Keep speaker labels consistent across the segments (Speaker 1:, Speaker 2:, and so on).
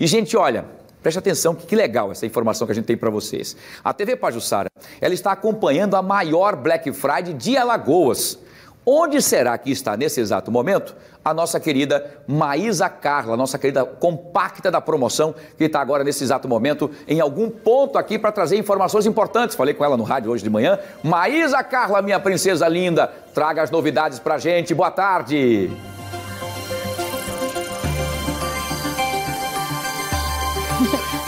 Speaker 1: E, gente, olha, Preste atenção, que, legal essa informação que a gente tem para vocês. A TV Pajussara, ela está acompanhando a maior Black Friday de Alagoas. Onde será que está nesse exato momento a nossa querida Maísa Carla, nossa querida compacta da promoção, que está agora nesse exato momento em algum ponto aqui para trazer informações importantes. Falei com ela no rádio hoje de manhã. Maísa Carla, minha princesa linda, traga as novidades para gente. Boa tarde.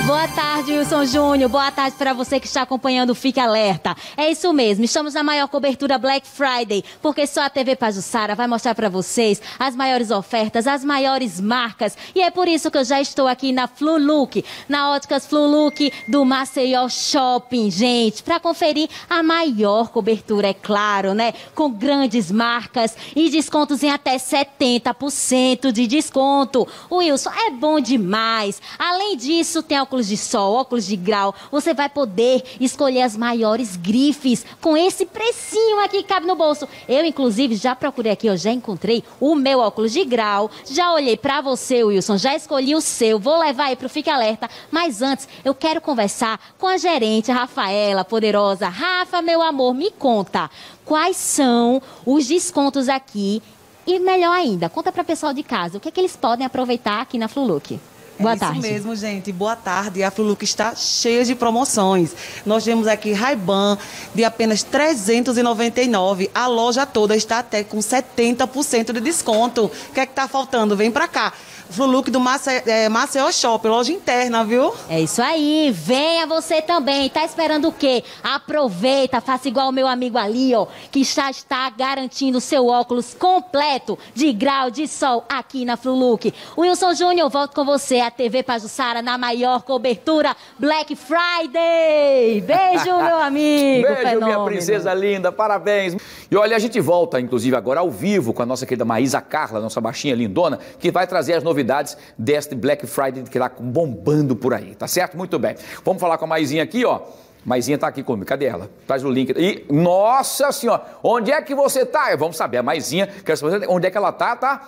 Speaker 2: Boa tarde, Wilson Júnior. Boa tarde para você que está acompanhando o Fique Alerta. É isso mesmo, estamos na maior cobertura Black Friday, porque só a TV Pajussara vai mostrar para vocês as maiores ofertas, as maiores marcas. E é por isso que eu já estou aqui na Flu Look, na Óticas Flu Look do Maceió Shopping, gente, para conferir a maior cobertura, é claro, né? Com grandes marcas e descontos em até 70% de desconto. Wilson, é bom demais. Além disso, tem óculos de sol, óculos de grau, você vai poder escolher as maiores grifes com esse precinho aqui que cabe no bolso. Eu, inclusive, já procurei aqui, eu já encontrei o meu óculos de grau, já olhei para você, Wilson, já escolhi o seu, vou levar aí pro Fique Alerta, mas antes eu quero conversar com a gerente, a Rafaela, poderosa. Rafa, meu amor, me conta, quais são os descontos aqui e melhor ainda, conta para o pessoal de casa, o que é que eles podem aproveitar aqui na Fluluc? Boa
Speaker 3: é
Speaker 2: tarde.
Speaker 3: Isso mesmo, gente. Boa tarde. A Fluluc está cheia de promoções. Nós temos aqui Ray-Ban de apenas 399. A loja toda está até com 70% de desconto. O que é que está faltando? Vem para cá. Fluluc do Mace, é, Maceió Shopping, loja interna, viu?
Speaker 2: É isso aí, venha você também. Tá esperando o quê? Aproveita, faça igual o meu amigo ali, ó, que já está garantindo seu óculos completo de grau de sol aqui na Fluluc. Wilson Júnior, volto com você, a TV Pajussara, na maior cobertura Black Friday. Beijo, meu amigo.
Speaker 1: Beijo, fenômeno. minha princesa linda, parabéns. E olha, a gente volta, inclusive, agora ao vivo com a nossa querida Maísa Carla, nossa baixinha lindona, que vai trazer as novidades deste Black Friday que está bombando por aí, tá certo? Muito bem. Vamos falar com a Maisinha aqui, ó. Maisinha tá aqui comigo. Cadê ela? Traz o link. E, nossa senhora, onde é que você tá? Vamos saber. A Maisinha, quero saber onde é que ela tá, tá?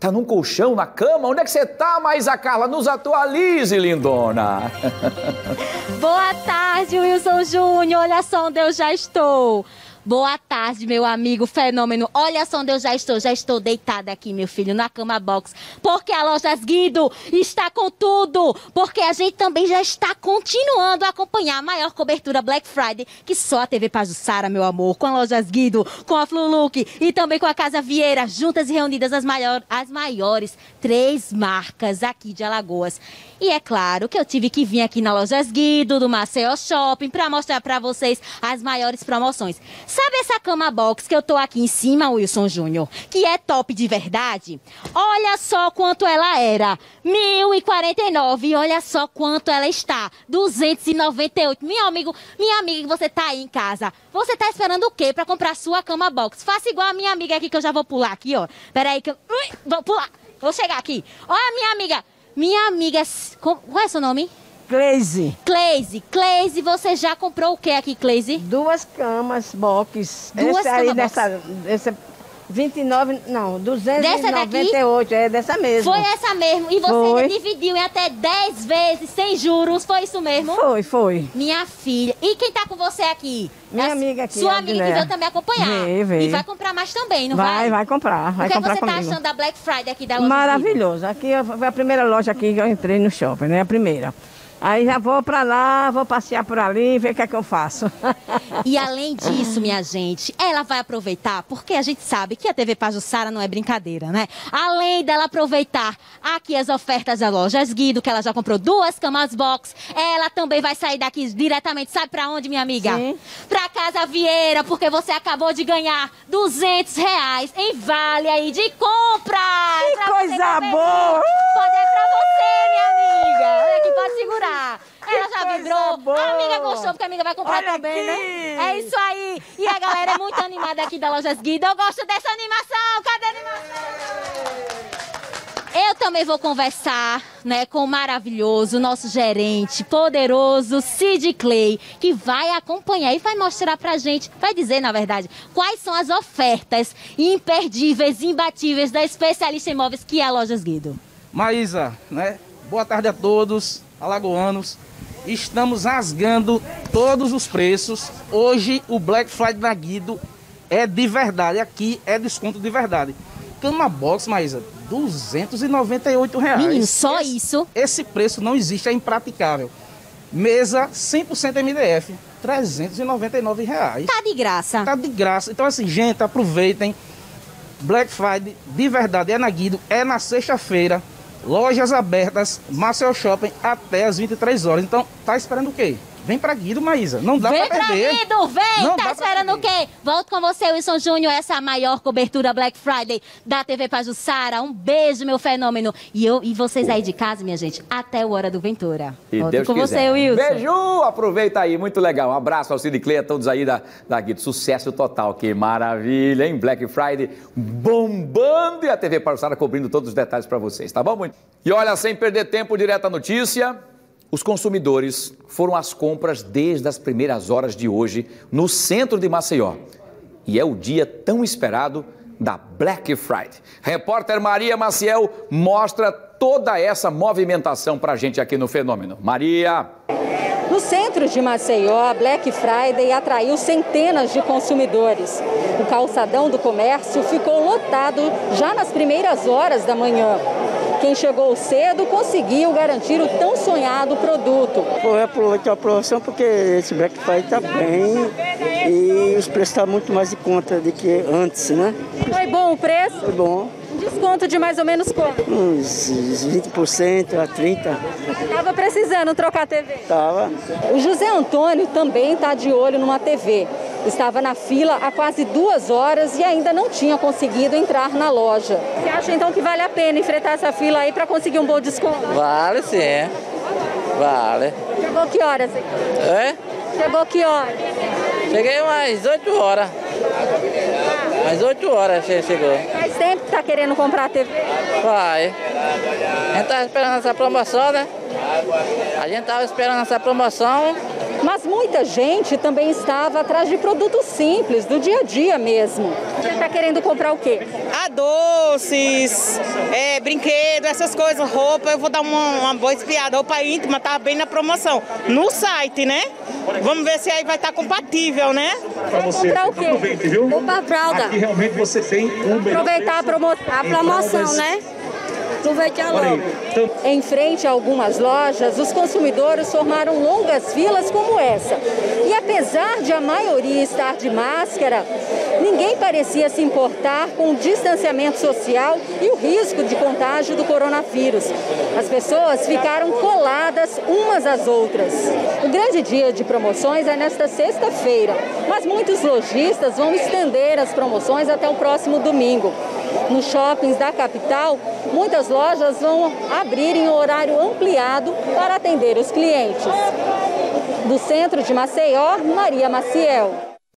Speaker 1: Tá num colchão, na cama? Onde é que você tá, Maisa Carla? Nos atualize, lindona.
Speaker 2: Boa tarde, Wilson Júnior. Olha só onde eu já estou. Boa tarde, meu amigo fenômeno. Olha só onde eu já estou. Já estou deitada aqui, meu filho, na cama box. Porque a Lojas Guido está com tudo. Porque a gente também já está continuando a acompanhar a maior cobertura Black Friday que só a TV Pajussara, meu amor. Com a Lojas Guido, com a Fluluc e também com a Casa Vieira. Juntas e reunidas as, maior, as maiores três marcas aqui de Alagoas. E é claro que eu tive que vir aqui na Lojas Guido, do Maceió Shopping, para mostrar para vocês as maiores promoções. Sabe essa cama box que eu tô aqui em cima, Wilson Júnior? Que é top de verdade? Olha só quanto ela era. 1.049 e olha só quanto ela está. 298. Meu amigo, minha amiga que você tá aí em casa, você tá esperando o quê para comprar sua cama box? Faça igual a minha amiga aqui que eu já vou pular aqui, ó. Pera aí que eu... Ui, vou pular. Vou chegar aqui. Olha, minha amiga. Minha amiga, qual é seu nome?
Speaker 4: Cleise.
Speaker 2: Cleise, Cleise, você já comprou o que aqui, Cleise?
Speaker 4: Duas camas box.
Speaker 2: Duas
Speaker 4: Esse
Speaker 2: camas
Speaker 4: aí dessa, dessa 29, não, 298, é dessa mesmo.
Speaker 2: Foi essa mesmo. E você
Speaker 4: foi.
Speaker 2: ainda dividiu em até 10 vezes, sem juros, foi isso mesmo?
Speaker 4: Foi, foi.
Speaker 2: Minha filha. E quem tá com você aqui?
Speaker 4: Minha
Speaker 2: A
Speaker 4: amiga aqui.
Speaker 2: Sua amiga que veio também acompanhar.
Speaker 4: Veio, veio.
Speaker 2: E vai comprar mais também, não vai?
Speaker 4: Vai, vai comprar, vai
Speaker 2: o que
Speaker 4: comprar
Speaker 2: você
Speaker 4: comigo.
Speaker 2: tá achando da Black Friday aqui da loja?
Speaker 4: Maravilhoso. Aqui foi a primeira loja aqui que eu entrei no shopping, né? A primeira. Aí já vou pra lá, vou passear por ali, ver o que é que eu faço.
Speaker 2: E além disso, minha gente, ela vai aproveitar, porque a gente sabe que a TV Pajussara não é brincadeira, né? Além dela aproveitar aqui as ofertas da Lojas Guido, que ela já comprou duas camas box, ela também vai sair daqui diretamente, sabe pra onde, minha amiga?
Speaker 4: Sim.
Speaker 2: Pra Casa Vieira, porque você acabou de ganhar 200 reais em vale aí de compra!
Speaker 4: Que coisa boa!
Speaker 2: Pode ir pra você, minha amiga! Olha aqui, pode segurar. Vibrou.
Speaker 4: boa!
Speaker 2: A amiga gostou, porque a amiga vai comprar
Speaker 4: Olha
Speaker 2: também,
Speaker 4: aqui!
Speaker 2: né? É isso aí. E a galera é muito animada aqui da Lojas Guido. Eu gosto dessa animação. Cadê a animação? Eu também vou conversar, né, com o maravilhoso nosso gerente, poderoso Sid Clay, que vai acompanhar e vai mostrar pra gente, vai dizer, na verdade, quais são as ofertas imperdíveis, imbatíveis da especialista em imóveis que é a Lojas Guido.
Speaker 5: Maísa, né? boa tarde a todos, alagoanos. Estamos rasgando todos os preços. Hoje o Black Friday da Guido é de verdade. Aqui é desconto de verdade. Cama box, Maísa, 298 reais.
Speaker 2: Menino, só
Speaker 5: esse,
Speaker 2: isso?
Speaker 5: Esse preço não existe, é impraticável. Mesa 100% MDF, 399 reais.
Speaker 2: Tá de graça.
Speaker 5: Tá de graça. Então assim, gente, aproveitem. Black Friday de verdade é na Guido, é na sexta-feira. Lojas abertas, Marcel Shopping até as 23 horas. Então, tá esperando o quê? Vem pra Guido, Maísa. Não dá
Speaker 2: vem
Speaker 5: pra perder.
Speaker 2: Vem pra Guido, vem!
Speaker 5: Não
Speaker 2: tá esperando o quê? Volto com você, Wilson Júnior. Essa é a maior cobertura Black Friday da TV Pajussara. Um beijo, meu fenômeno. E, eu, e vocês aí de casa, minha gente, até o Hora do Ventura.
Speaker 1: E
Speaker 2: Volto
Speaker 1: Deus
Speaker 2: com
Speaker 1: quiser.
Speaker 2: você, Wilson.
Speaker 1: Beijo! Aproveita aí, muito legal. Um abraço ao Cid Cleia, todos aí da, da Guido. Sucesso total, que maravilha, hein? Black Friday bombando e a TV Pajussara cobrindo todos os detalhes para vocês, tá bom? E olha, sem perder tempo, direta notícia. Os consumidores foram às compras desde as primeiras horas de hoje no centro de Maceió. E é o dia tão esperado da Black Friday. Repórter Maria Maciel mostra toda essa movimentação para a gente aqui no Fenômeno. Maria!
Speaker 6: No centro de Maceió, a Black Friday atraiu centenas de consumidores. O calçadão do comércio ficou lotado já nas primeiras horas da manhã. Quem chegou cedo conseguiu garantir o tão sonhado produto.
Speaker 7: Vou aproveitar a promoção porque esse Black Friday está bem e os preços estão tá muito mais de conta do que antes, né?
Speaker 6: Foi bom o preço?
Speaker 7: Foi bom.
Speaker 6: Desconto de mais ou menos quanto?
Speaker 7: Uns 20% a 30%.
Speaker 6: Estava precisando trocar a TV?
Speaker 7: Tava.
Speaker 6: O José Antônio também está de olho numa TV. Estava na fila há quase duas horas e ainda não tinha conseguido entrar na loja. Você acha então que vale a pena enfrentar essa fila aí para conseguir um bom desconto?
Speaker 8: Vale sim. Vale.
Speaker 6: Chegou que horas?
Speaker 8: É?
Speaker 6: Chegou que horas?
Speaker 8: Cheguei umas 8 horas. Umas 8 horas você chegou.
Speaker 6: Faz tempo que tá querendo comprar a TV?
Speaker 8: Vai. A gente tava esperando essa promoção, né? A gente tava esperando essa promoção.
Speaker 6: Mas muita gente também estava atrás de produtos simples, do dia a dia mesmo. Você está querendo comprar o quê?
Speaker 9: Ah, doces, é, brinquedos, essas coisas, roupa. Eu vou dar uma, uma boa espiada. Roupa íntima tá bem na promoção. No site, né? Vamos ver se aí vai estar compatível, né?
Speaker 10: Pra você,
Speaker 6: comprar o quê?
Speaker 10: aproveite, viu?
Speaker 6: Roupa fralda.
Speaker 10: Aqui realmente você tem um
Speaker 6: Aproveitar a, promo a promoção, né? Aproveite a logo.
Speaker 10: Então...
Speaker 6: Em frente a algumas lojas, os consumidores formaram longas filas como essa. E apesar de a maioria estar de máscara, ninguém parecia se importar com o distanciamento social e o risco de contágio do coronavírus. As pessoas ficaram coladas umas às outras. O grande dia de promoções é nesta sexta-feira, mas muitos lojistas vão estender as promoções até o próximo domingo. Nos shoppings da capital, muitas lojas vão abrir em horário ampliado para atender os clientes. Do centro de Maceió, Maria Maciel.